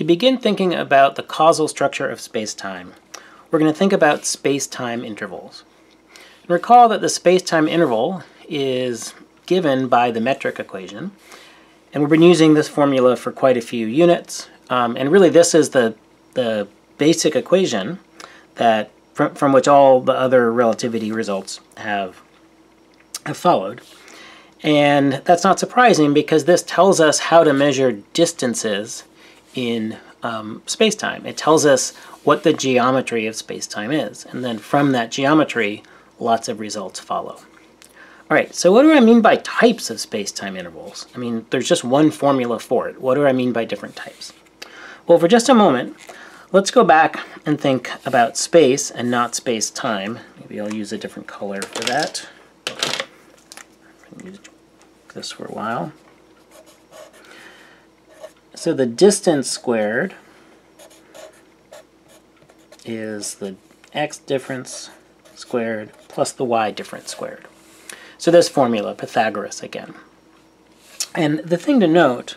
To begin thinking about the causal structure of space-time, we're going to think about space-time intervals. And recall that the space-time interval is given by the metric equation, and we've been using this formula for quite a few units, um, and really this is the, the basic equation that from, from which all the other relativity results have, have followed. And that's not surprising because this tells us how to measure distances in um, space-time. It tells us what the geometry of space-time is. And then from that geometry, lots of results follow. All right, so what do I mean by types of space-time intervals? I mean, there's just one formula for it. What do I mean by different types? Well, for just a moment, let's go back and think about space and not space-time. Maybe I'll use a different color for that. Use this for a while. So the distance squared is the x difference squared plus the y difference squared. So this formula, Pythagoras again. And the thing to note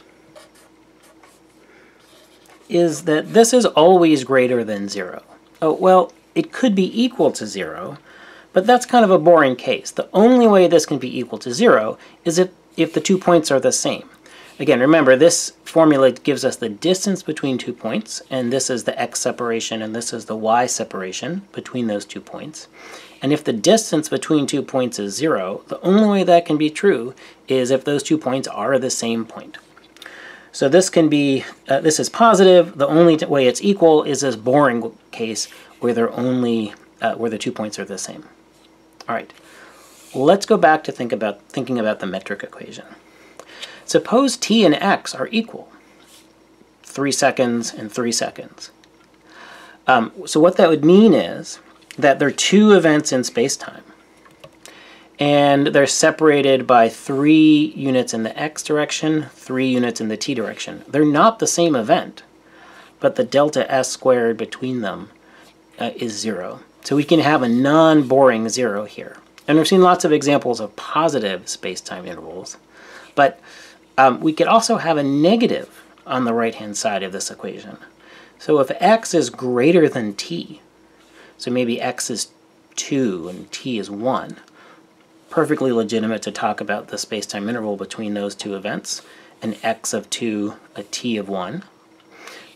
is that this is always greater than 0. Oh, well, it could be equal to 0, but that's kind of a boring case. The only way this can be equal to 0 is if, if the two points are the same. Again, remember, this formula gives us the distance between two points, and this is the x separation, and this is the y separation between those two points. And if the distance between two points is zero, the only way that can be true is if those two points are the same point. So this can be, uh, this is positive. The only way it's equal is this boring case where they're only, uh, where the two points are the same. All right, let's go back to think about thinking about the metric equation. Suppose t and x are equal, 3 seconds and 3 seconds. Um, so what that would mean is that there are two events in space-time, and they're separated by 3 units in the x direction, 3 units in the t direction. They're not the same event, but the delta s squared between them uh, is 0. So we can have a non-boring 0 here. And we've seen lots of examples of positive space-time intervals, but um, we could also have a negative on the right-hand side of this equation. So if x is greater than t, so maybe x is 2 and t is 1, perfectly legitimate to talk about the space-time interval between those two events, an x of 2, a t of 1.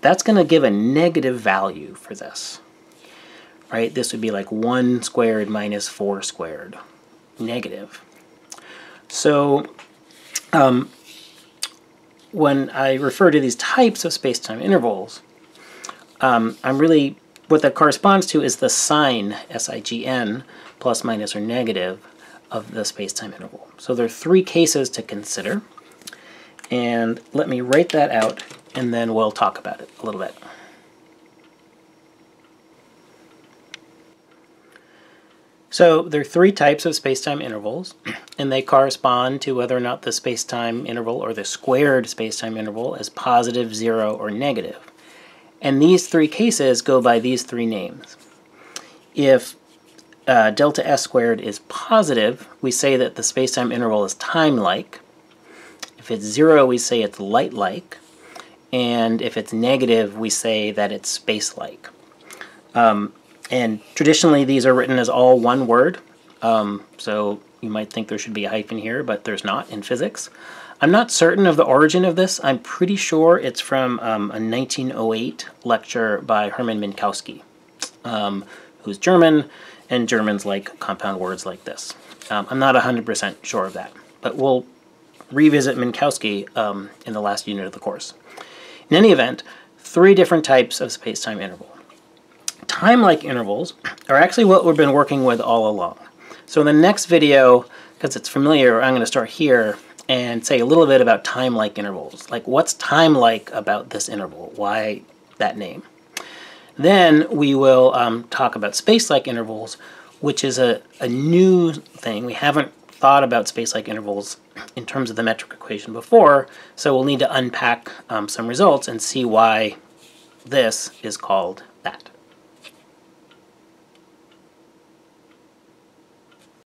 That's going to give a negative value for this. Right? This would be like 1 squared minus 4 squared, negative. So um, when I refer to these types of space-time intervals, um, I'm really, what that corresponds to is the sign, S-I-G-N, plus, minus, or negative of the space-time interval. So there are three cases to consider, and let me write that out, and then we'll talk about it a little bit. So there are three types of spacetime intervals, and they correspond to whether or not the spacetime interval or the squared spacetime interval is positive, zero, or negative. And these three cases go by these three names. If uh, delta s squared is positive, we say that the spacetime interval is time-like. If it's zero, we say it's light-like. And if it's negative, we say that it's space-like. Um, and traditionally, these are written as all one word. Um, so you might think there should be a hyphen here, but there's not in physics. I'm not certain of the origin of this. I'm pretty sure it's from um, a 1908 lecture by Hermann Minkowski, um, who's German, and Germans like compound words like this. Um, I'm not 100% sure of that, but we'll revisit Minkowski um, in the last unit of the course. In any event, three different types of space-time interval time-like intervals are actually what we've been working with all along. So in the next video, because it's familiar, I'm going to start here and say a little bit about time-like intervals. Like what's time-like about this interval? Why that name? Then we will um, talk about space-like intervals, which is a, a new thing. We haven't thought about space-like intervals in terms of the metric equation before, so we'll need to unpack um, some results and see why this is called